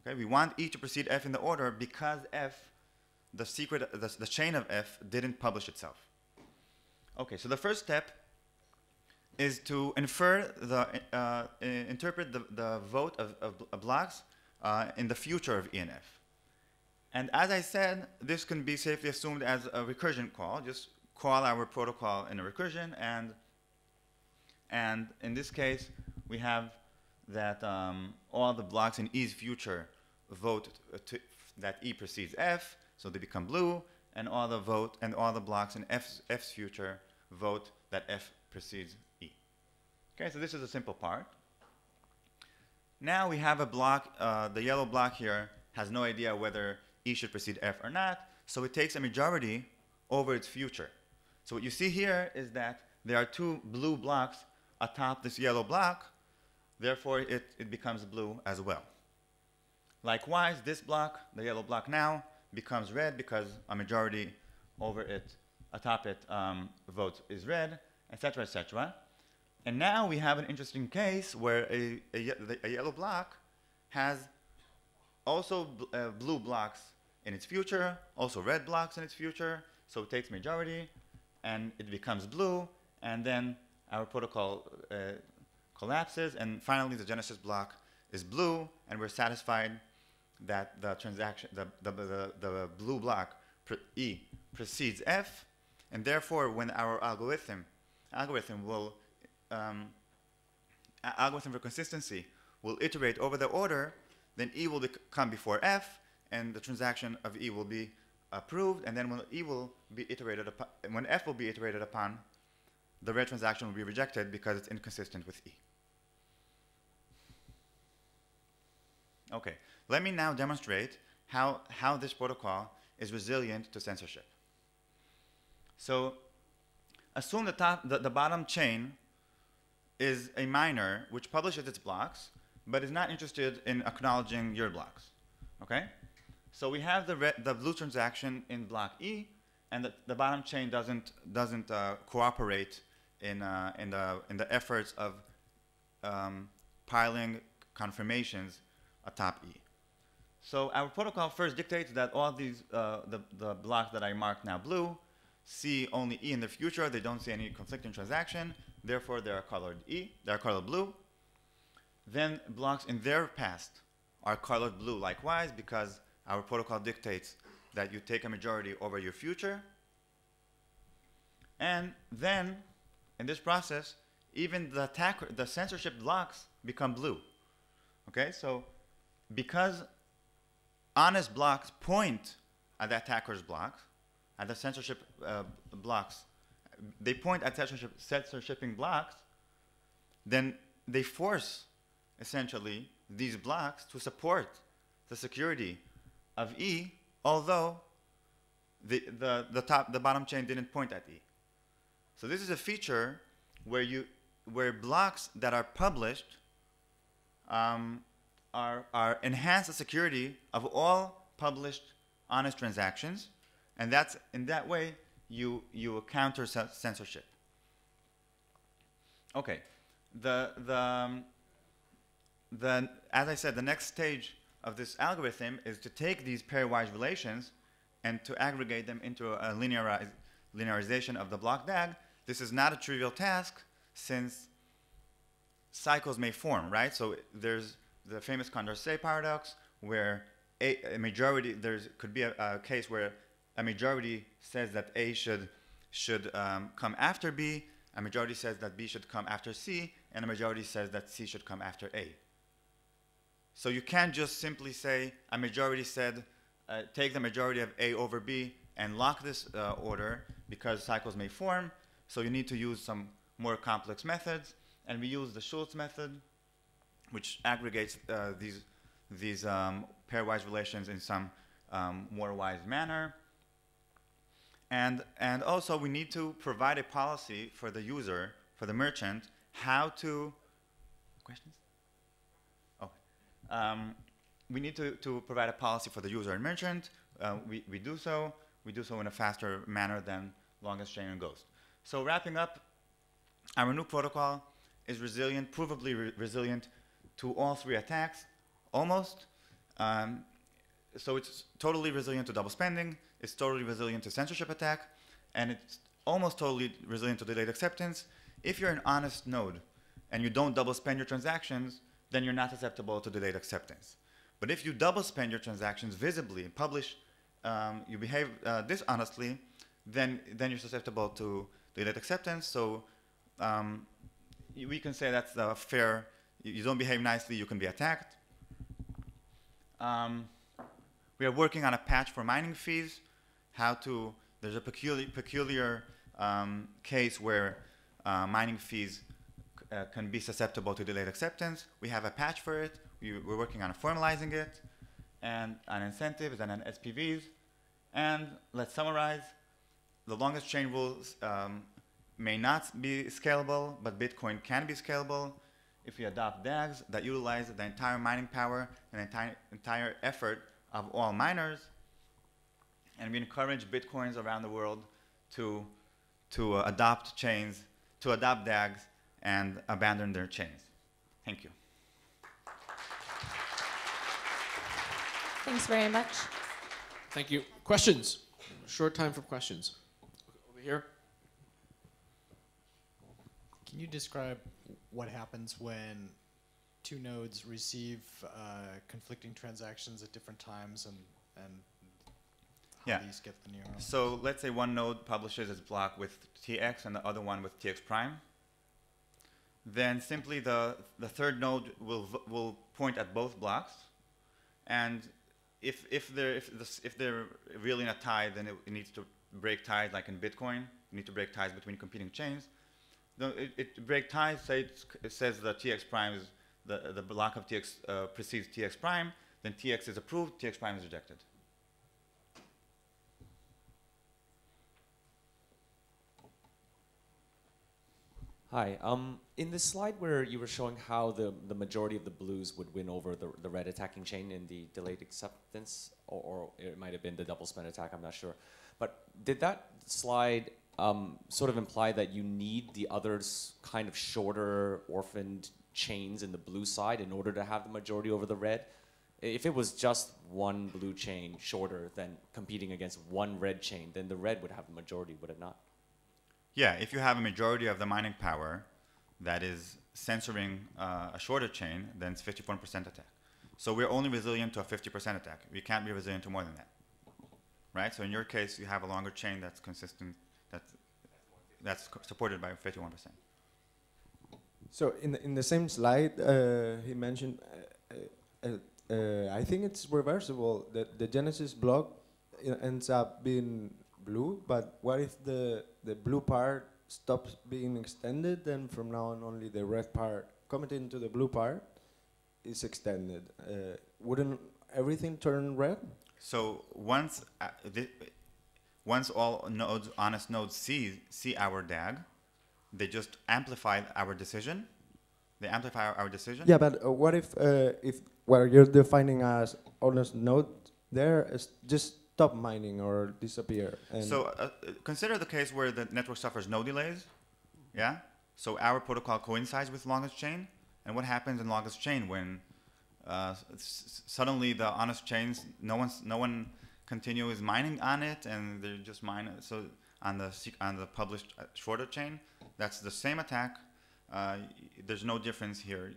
Okay, we want E to precede F in the order because F, the secret, the, the chain of F didn't publish itself. Okay, so the first step is to infer the, uh, interpret the, the vote of, of, blocks uh, in the future of ENF. And as I said, this can be safely assumed as a recursion call. Just call our protocol in a recursion, and and in this case, we have that um, all the blocks in E's future vote that E precedes F, so they become blue, and all the vote and all the blocks in F's, F's future vote that F precedes E. Okay, so this is a simple part. Now we have a block, uh, the yellow block here has no idea whether E should precede F or not, so it takes a majority over its future. So what you see here is that there are two blue blocks atop this yellow block, therefore it, it becomes blue as well. Likewise, this block, the yellow block now, becomes red because a majority over it, atop it, um, vote is red, etc., etc. And now we have an interesting case where a, a, a yellow block has also bl- uh, blue blocks in its future, also red blocks in its future, so it takes majority, and it becomes blue, and then our protocol uh, collapses, and finally the genesis block is blue, and we're satisfied that the transaction, the, the, the, the blue block, E, precedes F, and therefore when our algorithm, algorithm will, um, algorithm for consistency will iterate over the order, then E will come before F, and the transaction of E will be approved, and then when E will be iterated upon, when F will be iterated upon, the red transaction will be rejected because it's inconsistent with E. Okay, let me now demonstrate how, how this protocol is resilient to censorship. So assume the, top, the, the bottom chain is a miner which publishes its blocks, but is not interested in acknowledging your blocks. Okay? So we have the, the blue transaction in block E, and the, the bottom chain doesn't, doesn't uh, cooperate in, uh, in, the, in the efforts of um, piling confirmations atop E. So our protocol first dictates that all these, uh, the, the blocks that I marked now blue, see only E in the future. They don't see any conflicting transaction. Therefore, they are colored E. They are colored blue. Then blocks in their past are colored blue likewise because our protocol dictates that you take a majority over your future. And then, in this process, even the the censorship blocks become blue. Okay, so because honest blocks point at the attacker's blocks, at the censorship uh, blocks, they point at censorship, censorshiping blocks, then they force essentially these blocks to support the security of E, although the, the, the top the bottom chain didn't point at E. So this is a feature where you where blocks that are published um, are, are enhance the security of all published honest transactions, and that's in that way you you counter censorship. Okay, the the um, the as I said, the next stage of this algorithm is to take these pairwise relations and to aggregate them into a lineariz- linearization of the block DAG. This is not a trivial task since cycles may form, right? So there's the famous Condorcet paradox where a, a majority, there could be a, a, case where a majority says that A should, should um, come after B, a majority says that B should come after C, and a majority says that C should come after A. So you can't just simply say a majority said, uh, take the majority of A over B and lock this uh, order because cycles may form. So you need to use some more complex methods. And we use the Schulze method, which aggregates uh, these, these um, pairwise relations in some um, more wise manner. And, and also we need to provide a policy for the user, for the merchant, how to, questions? Oh, um, we need to, to provide a policy for the user and merchant. Uh, we, we do so. We do so in a faster manner than longest chain and Ghost. So wrapping up, our new protocol is resilient, provably re resilient to all three attacks, almost. Um, so it's totally resilient to double spending, it's totally resilient to censorship attack, and it's almost totally resilient to delayed acceptance. If you're an honest node and you don't double spend your transactions, then you're not susceptible to delayed acceptance. But if you double spend your transactions visibly, publish, um, you behave uh, dishonestly, then, then you're susceptible to delayed acceptance. So um, we can say that's a fair, you don't behave nicely, you can be attacked. Um, we are working on a patch for mining fees, how to, there's a peculiar, peculiar um, case where uh, mining fees uh, can be susceptible to delayed acceptance. We have a patch for it. We, are working on formalizing it, and on incentives and on SPVs. And let's summarize. The longest chain rules um, may not be scalable, but Bitcoin can be scalable if we adopt DAGs that utilize the entire mining power and entire, entire effort of all miners. And we encourage Bitcoins around the world to, to uh, adopt chains, to adopt DAGs and abandon their chains. Thank you. Thanks very much. Thank you. Questions? Short time for questions. Over here. Can you describe what happens when two nodes receive uh, conflicting transactions at different times and, and how yeah. these get linear? So let's say one node publishes its block with TX and the other one with TX prime. Then simply the, the third node will, will point at both blocks. And if, if, they're, if, this, if they're really in a tie, then it, it needs to break ties like in Bitcoin. You need to break ties between competing chains. No, it, it break ties. It says that TX prime is the the block of TX uh, precedes TX prime. Then TX is approved. TX prime is rejected. Hi. Um, in the slide where you were showing how the, the majority of the blues would win over the, the red attacking chain in the delayed acceptance, or, or it might have been the double spend attack, I'm not sure. But did that slide um, sort of imply that you need the others kind of shorter orphaned chains in the blue side in order to have the majority over the red? If it was just one blue chain shorter than competing against one red chain, then the red would have the majority, would it not? Yeah, if you have a majority of the mining power that is censoring uh, a shorter chain, then it's 51% attack. So we're only resilient to a 50% attack. We can't be resilient to more than that. Right? So in your case, you have a longer chain that's consistent. That's that's supported by 51%. So in the, in the same slide, uh, he mentioned, uh, uh, uh, I think it's reversible. That the Genesis block ends up being blue, but what if the the blue part stops being extended? Then from now on, only the red part coming to the blue part is extended. Uh, wouldn't everything turn red? So once uh, once all nodes, honest nodes see see our DAG, they just amplify our decision. They amplify our, decision. Yeah, but uh, what if uh, if what you're defining as honest node there is just stop mining or disappear? And So uh, uh, consider the case where the network suffers no delays. Yeah. So our protocol coincides with longest chain, and what happens in longest chain when uh, suddenly the honest chains no one's no one continues mining on it, and they're just mine it. So on the on the published uh, shorter chain, that's the same attack. Uh, there's no difference here.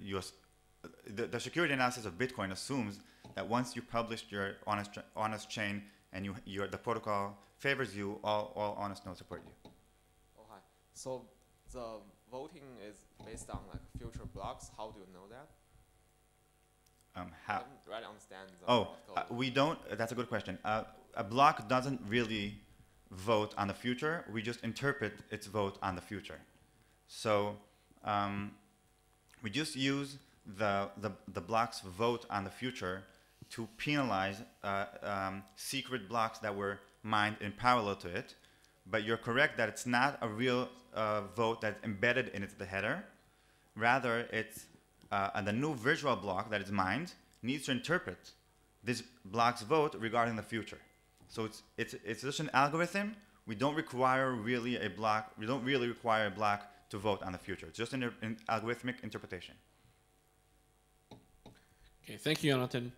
The, the security analysis of Bitcoin assumes that once you published your honest honest chain and you your the protocol favors you, all all honest nodes support you. Oh, hi. So the voting is based on like future blocks. How do you know that? Um, how? really understand the Oh, uh, we don't. That's a good question. Uh, a block doesn't really vote on the future. We just interpret its vote on the future. So um, we just use the, the the block's vote on the future to penalize uh, um, secret blocks that were mined in parallel to it. But you're correct that it's not a real uh, vote that's embedded in its the header. Rather, it's uh, and the new virtual block that is mined needs to interpret this block's vote regarding the future. So it's, it's, it's just an algorithm. We don't require really a block, we don't really require a block to vote on the future. It's just an, an algorithmic interpretation. Okay, thank you, Jonathan.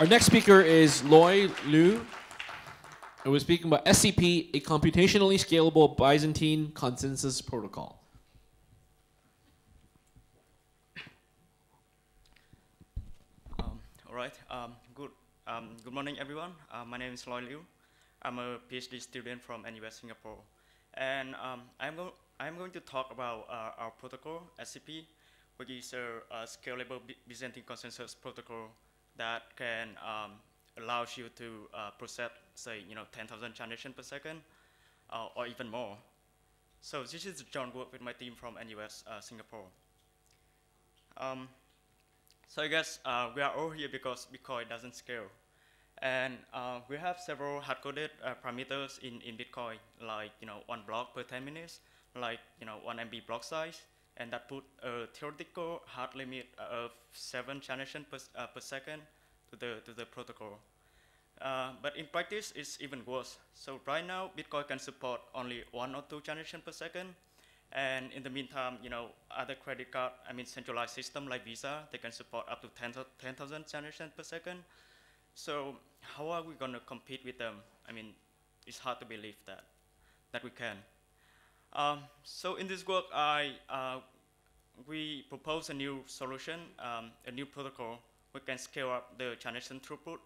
Our next speaker is Loi Luu. And we're speaking about SCP, a computationally scalable Byzantine consensus protocol. Um, all right. Um, good. Um, good morning, everyone. Uh, my name is Loi Luu. I'm a PhD student from NUS Singapore, and um, I'm, go- I'm going to talk about uh, our protocol SCP, which is a, a scalable Byzantine consensus protocol that can um, allows you to uh, process, say, you know, 10,000 transactions per second, uh, or even more. So this is John work with my team from NUS uh, Singapore. Um, so I guess uh, we are all here because Bitcoin doesn't scale. And uh, we have several hard-coded uh, parameters in, in Bitcoin, like you know one block per 10 minutes, like you know one MB block size, and that put a theoretical hard limit of seven transactions per, uh, per second to the to the protocol. Uh, but in practice, it's even worse. So right now, Bitcoin can support only one or two transactions per second, and in the meantime, you know, other credit card, I mean, centralized system like Visa, they can support up to 10,000 10,000 transactions per second. So how are we going to compete with them? I mean, it's hard to believe that, that we can. Um, so in this work, I, uh, we propose a new solution, um, a new protocol. We can scale up the transaction throughput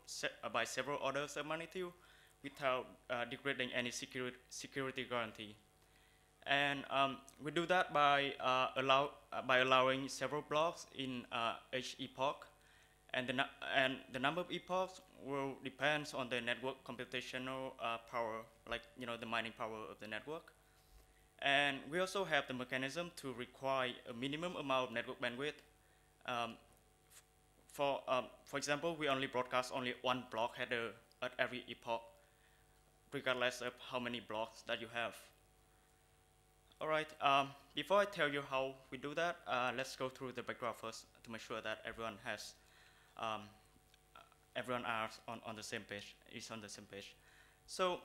uh, by several orders of magnitude without uh, degrading any security, security guarantee. And um, we do that by, uh, allow, uh, by allowing several blocks in uh, each epoch. And the, and the number of epochs will depends on the network computational uh, power, like you know the mining power of the network. And we also have the mechanism to require a minimum amount of network bandwidth. Um, for, um, for example, we only broadcast only one block header at every epoch, regardless of how many blocks that you have. All right, um, before I tell you how we do that, uh, let's go through the background first to make sure that everyone has, um, everyone are on, on the same page, is on the same page. So,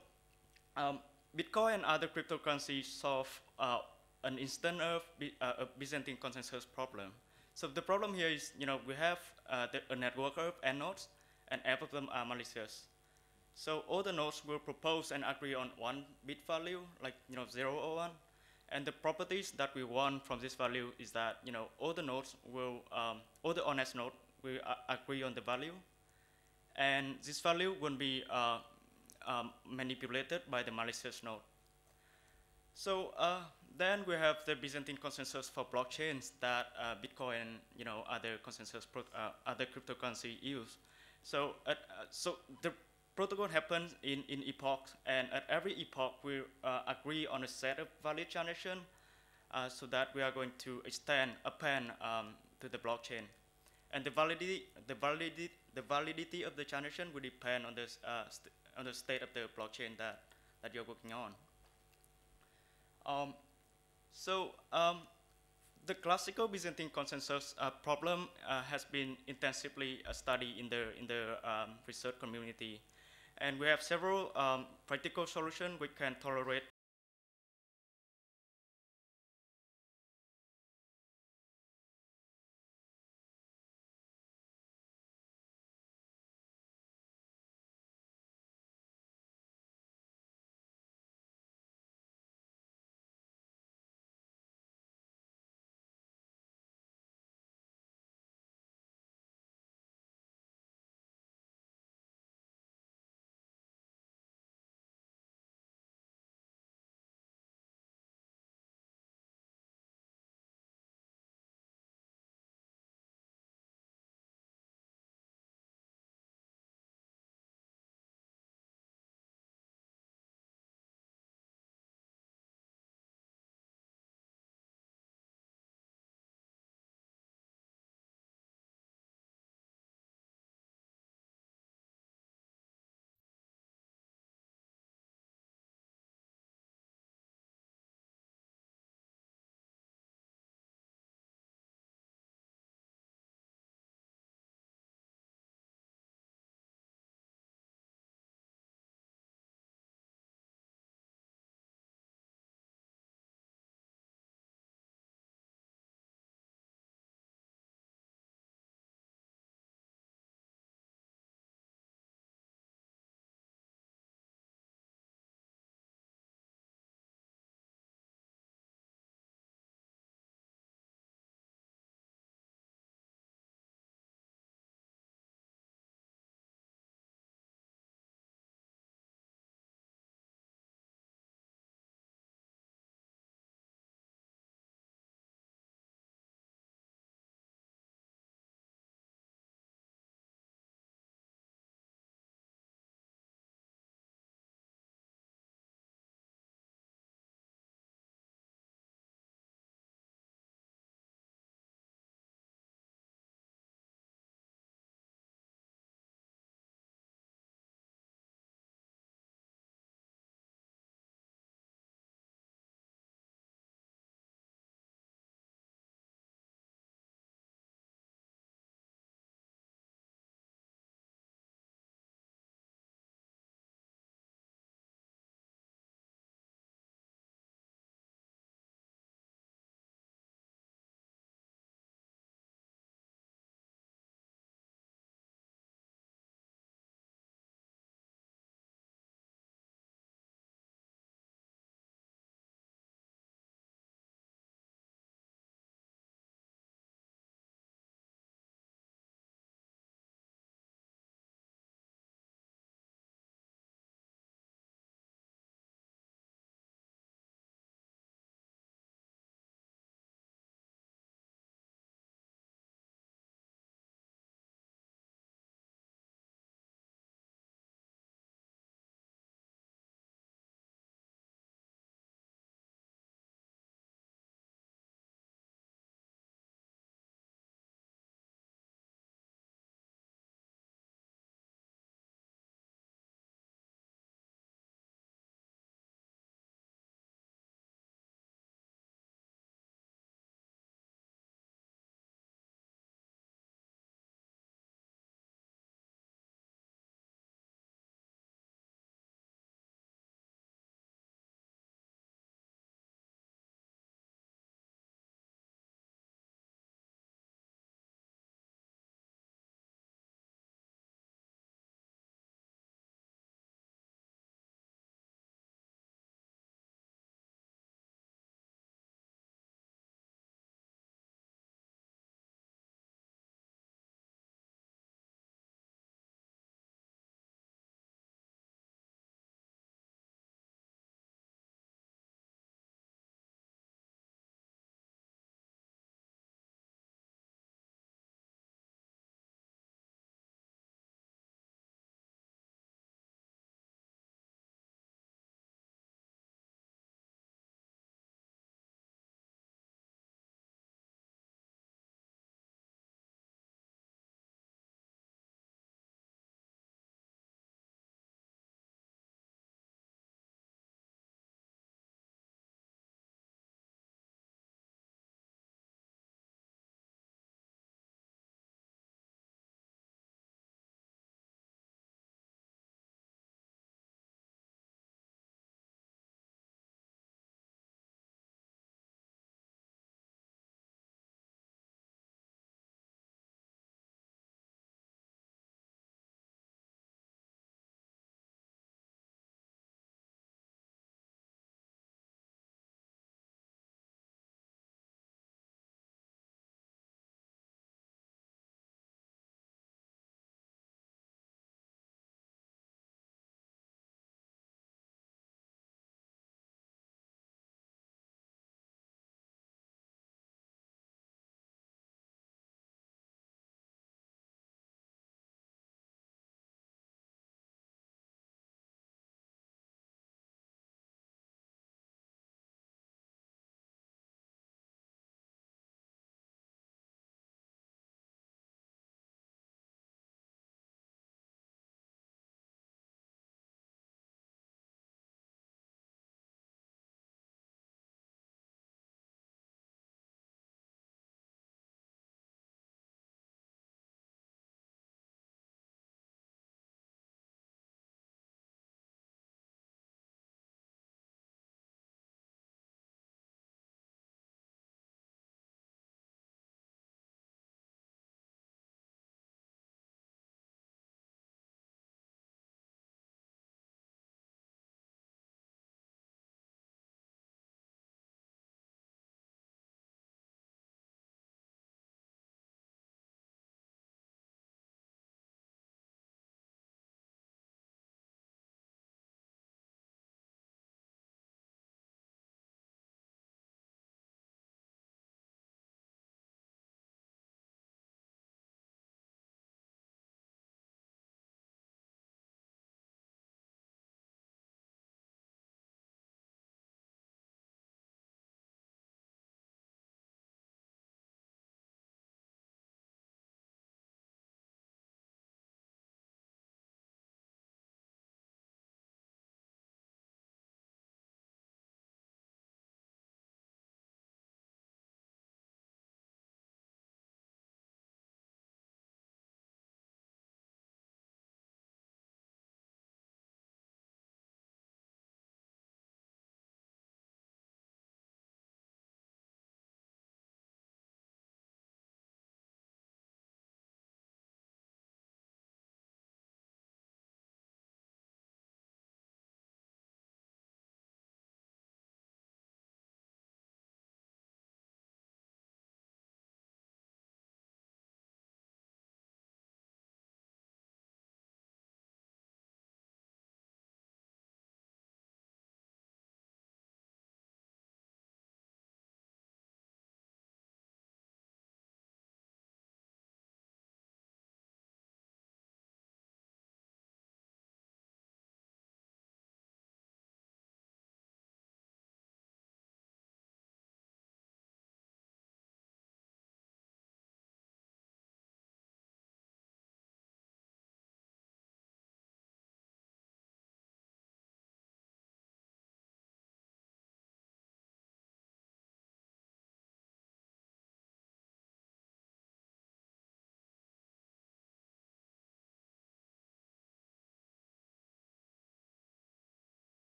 um, Bitcoin and other cryptocurrencies solve uh, an instance of uh, a Byzantine consensus problem. So the problem here is, you know, we have uh, the, a network of n nodes, and all of them are malicious. So all the nodes will propose and agree on one bit value, like you know zero or one, and the properties that we want from this value is that you know all the nodes will, um, all the honest node will uh, agree on the value, and this value won't be uh, um, manipulated by the malicious node. So uh, then we have the Byzantine consensus for blockchains that uh, Bitcoin, you know, other consensus, uh, other cryptocurrency use. So, uh, so the protocol happens in, in epochs, and at every epoch we uh, agree on a set of valid transaction, uh, so that we are going to extend, append um, to the blockchain, and the validity, the validity, the validity of the transaction will depend on the uh, on the state of the blockchain that that you're working on. Um, so um, the classical Byzantine consensus uh, problem uh, has been intensively uh, studied in the in the um, research community, and we have several um, practical solutions which can tolerate